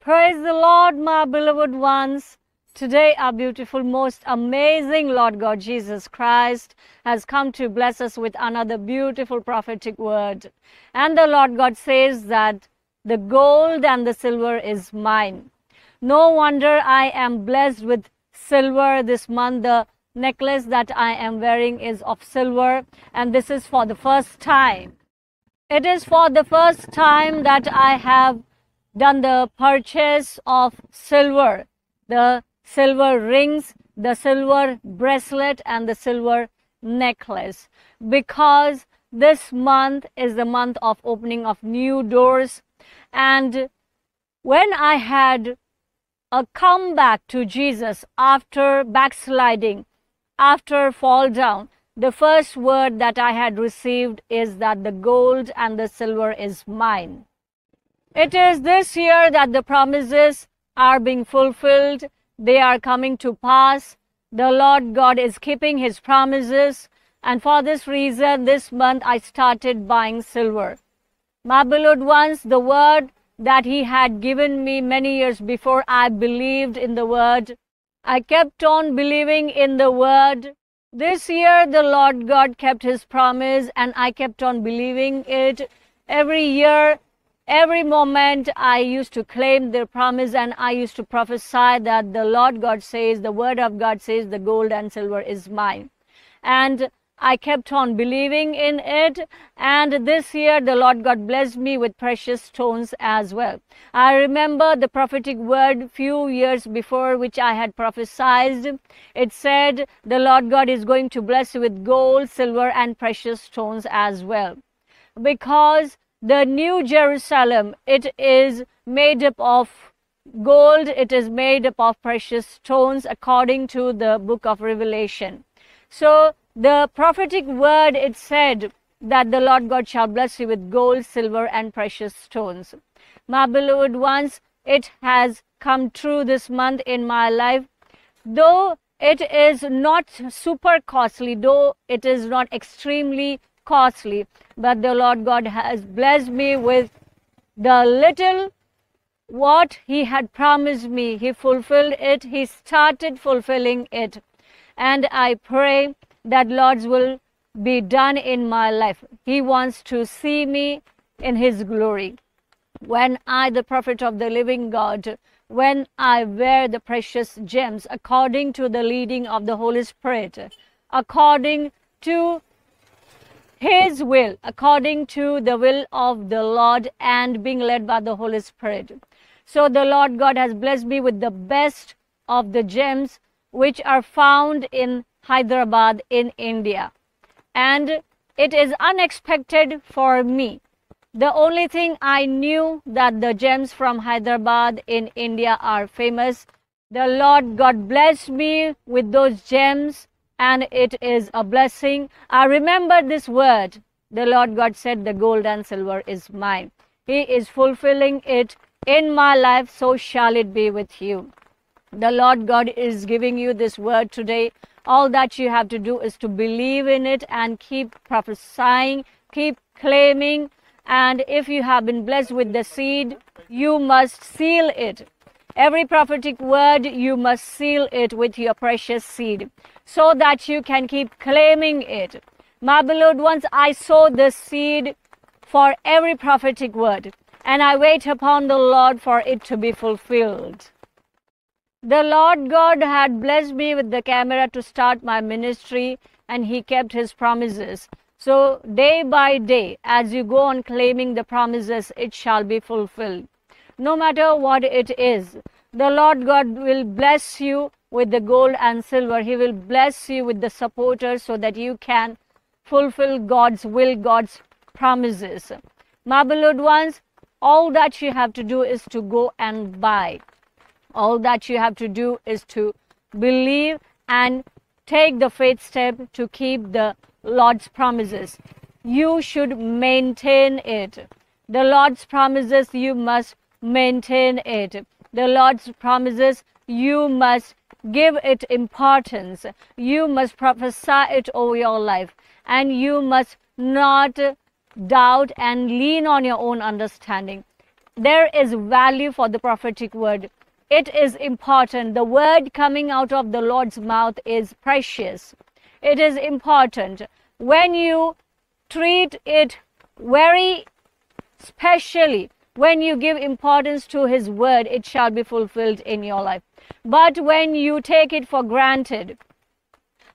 Praise the Lord, my beloved ones. Today, our beautiful, most amazing Lord God Jesus Christ has come to bless us with another beautiful prophetic word. And the Lord God says that the gold and the silver is mine. No wonder I am blessed with silver this month. The necklace that I am wearing is of silver, and this is for the first time. It is for the first time that I have done the purchase of silver, the silver rings, the silver bracelet, and the silver necklace because this month is the month of opening of new doors. And when I had a comeback to Jesus after backsliding, after fall down, the first word that I had received is that the gold and the silver is mine. It is this year that the promises are being fulfilled, they are coming to pass. The Lord God is keeping His promises, and for this reason, this month I started buying silver. My beloved ones, the word that He had given me many years before I believed in the word, I kept on believing in the word. This year, the Lord God kept His promise, and I kept on believing it. Every year, every moment I used to claim the promise and I used to prophesy that the Lord God says, the word of God says, the gold and silver is mine. And I kept on believing in it. And this year, the Lord God blessed me with precious stones as well. I remember the prophetic word few years before, which I had prophesied. It said, The Lord God is going to bless you with gold, silver, and precious stones as well. Because the new Jerusalem, it is made up of gold, it is made up of precious stones according to the book of Revelation. So the prophetic word, it said that the Lord God shall bless you with gold, silver, and precious stones. My beloved ones, it has come true this month in my life. Though it is not super costly, though it is not extremely costly, but the Lord God has blessed me with the little what He had promised me. He fulfilled it, He started fulfilling it. And I pray that Lord's will be done in my life. He wants to see me in His glory. When I, the prophet of the living God, when I wear the precious gems according to the leading of the Holy Spirit, according to his will, according to the will of the Lord and being led by the Holy Spirit. So the Lord God has blessed me with the best of the gems which are found in Hyderabad in India. And it is unexpected for me. The only thing I knew that the gems from Hyderabad in India are famous. The Lord God blessed me with those gems and it is a blessing. I remember this word. The Lord God said, The gold and silver is mine. He is fulfilling it in my life, so shall it be with you. The Lord God is giving you this word today. All that you have to do is to believe in it and keep prophesying, keep claiming. And if you have been blessed with the seed, you must seal it. Every prophetic word, you must seal it with your precious seed so that you can keep claiming it. My beloved ones, I sow the seed for every prophetic word, and I wait upon the Lord for it to be fulfilled. The Lord God had blessed me with the camera to start my ministry, and He kept His promises. So, day by day, as you go on claiming the promises, it shall be fulfilled. No matter what it is, the Lord God will bless you with the gold and silver. He will bless you with the supporters so that you can fulfill God's will, God's promises. My beloved ones, all that you have to do is to go and buy. All that you have to do is to believe and take the faith step to keep the Lord's promises. You should maintain it. The Lord's promises, you must maintain it. The Lord's promises, you must give it importance. You must prophesy it over your life. And you must not doubt and lean on your own understanding. there is value for the prophetic word. It is important. The word coming out of the Lord's mouth is precious. It is important. When you treat it very specially, when you give importance to His word, it shall be fulfilled in your life. But when you take it for granted,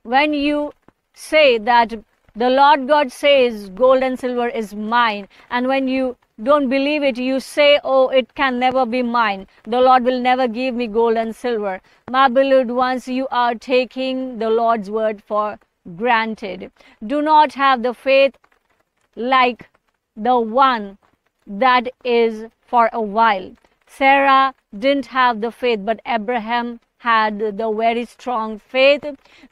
when you say that the Lord God says gold and silver is mine, and when you don't believe it, you say, Oh, it can never be mine. The Lord will never give me gold and silver. My beloved ones, you are taking the Lord's word for granted. Do not have the faith like the one that is for a while. Sarah didn't have the faith, but Abraham had the very strong faith,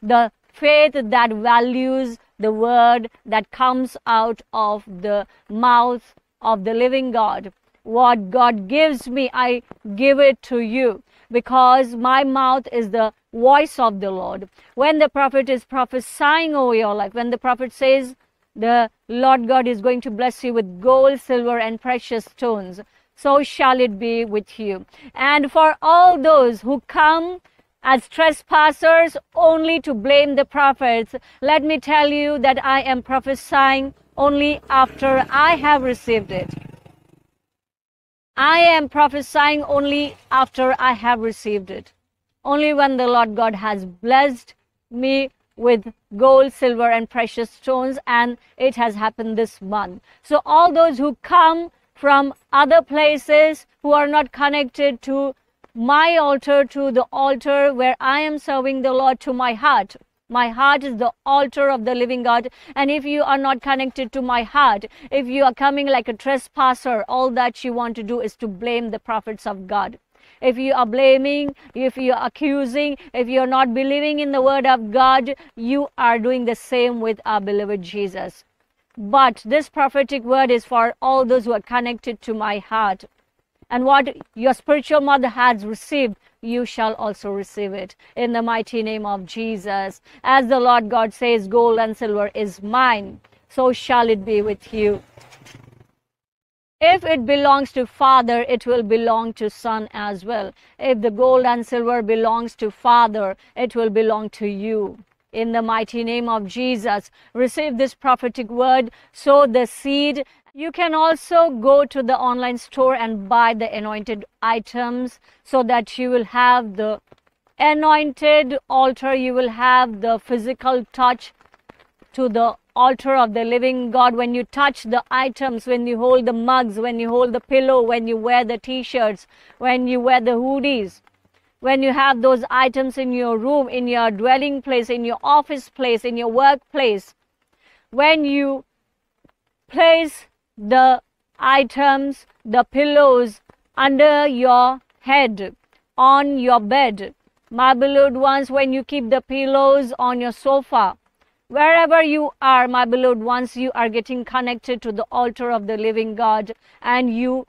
the faith that values the word that comes out of the mouth of the living God. What God gives me, I give it to you because my mouth is the voice of the Lord. When the prophet is prophesying over your life, when the prophet says, the Lord God is going to bless you with gold, silver, and precious stones, so shall it be with you. And for all those who come as trespassers only to blame the prophets, let me tell you that I am prophesying only after I have received it. I am prophesying only after I have received it. Only when the Lord God has blessed me with gold, silver, and precious stones, and it has happened this month. So, all those who come from other places who are not connected to my altar, to the altar where I am serving the Lord, to my heart, my heart is the altar of the living God. And if you are not connected to my heart, if you are coming like a trespasser, all that you want to do is to blame the prophets of God. If you are blaming, if you are accusing, if you are not believing in the word of God, you are doing the same with our beloved Jesus. But this prophetic word is for all those who are connected to my heart. And what your spiritual mother has received, you shall also receive it in the mighty name of Jesus. As the Lord God says, gold and silver is mine, so shall it be with you. If it belongs to Father, it will belong to Son as well. If the gold and silver belongs to Father, it will belong to you. In the mighty name of Jesus, receive this prophetic word, sow the seed, you can also go to the online store and buy the anointed items so that you will have the anointed altar, you will have the physical touch to the altar of the living God. When you touch the items, when you hold the mugs, when you hold the pillow, when you wear the t shirts, when you wear the hoodies, when you have those items in your room, in your dwelling place, in your office place, in your workplace, when you place the items, the pillows under your head, on your bed. My beloved ones, when you keep the pillows on your sofa, wherever you are, my beloved ones, you are getting connected to the altar of the living God and you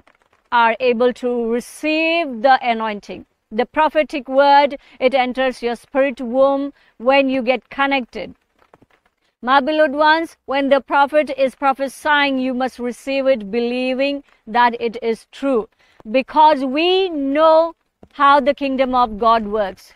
are able to receive the anointing. The prophetic word, it enters your spirit womb when you get connected. My beloved ones, when the prophet is prophesying, you must receive it believing that it is true. Because we know how the kingdom of God works.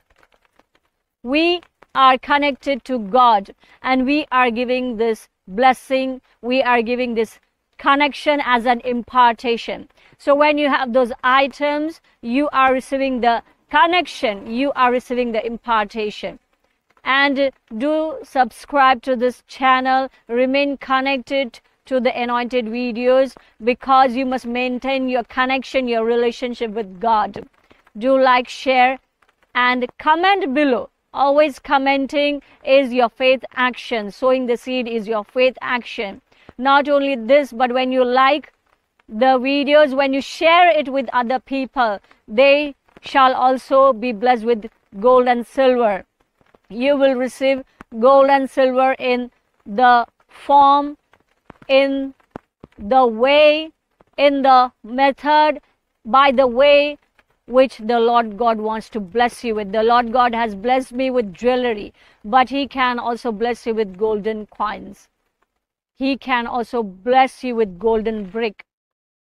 We are connected to God. And we are giving this blessing, we are giving this connection as an impartation. So when you have those items, you are receiving the connection, you are receiving the impartation. And do subscribe to this channel. Remain connected to the anointed videos because you must maintain your connection your relationship with god. Do like share and comment below always commenting is your faith action. Sowing the seed is your faith action. Not only this but when you like the videos when you share it with other people they shall also be blessed with gold and silver. You will receive gold and silver in the form, in the way, in the method, by the way which the Lord God wants to bless you with. The Lord God has blessed me with jewelry, but He can also bless you with golden coins. He can also bless you with golden brick.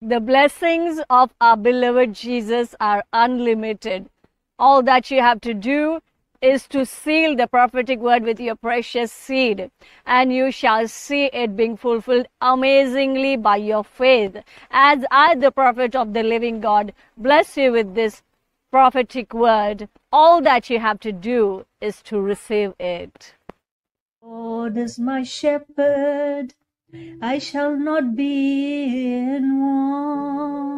The blessings of our beloved Jesus are unlimited. All that you have to do is to seal the prophetic word with your precious seed, and you shall see it being fulfilled amazingly by your faith. As I, the prophet of the living God, bless you with this prophetic word, all that you have to do is to receive it. Lord is my shepherd, I shall not be in want.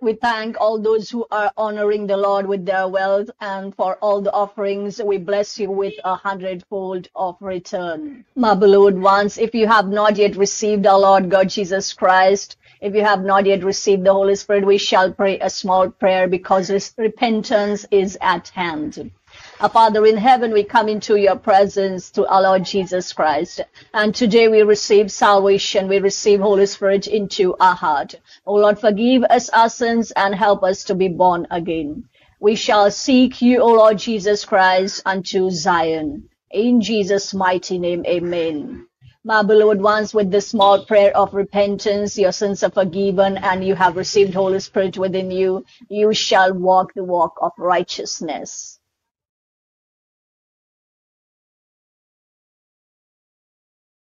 We thank all those who are honoring the Lord with their wealth and for all the offerings. We bless you with a hundredfold of return. My beloved ones, if you have not yet received our Lord God Jesus Christ, if you have not yet received the Holy Spirit, we shall pray a small prayer because repentance is at hand. Our Father in heaven, we come into your presence to our Lord Jesus Christ. And today we receive salvation. We receive Holy Spirit into our heart. O Lord, forgive us our sins and help us to be born again. We shall seek you, O Lord Jesus Christ, unto Zion. In Jesus' mighty name, amen. My beloved ones, with this small prayer of repentance, your sins are forgiven and you have received Holy Spirit within you. You shall walk the walk of righteousness.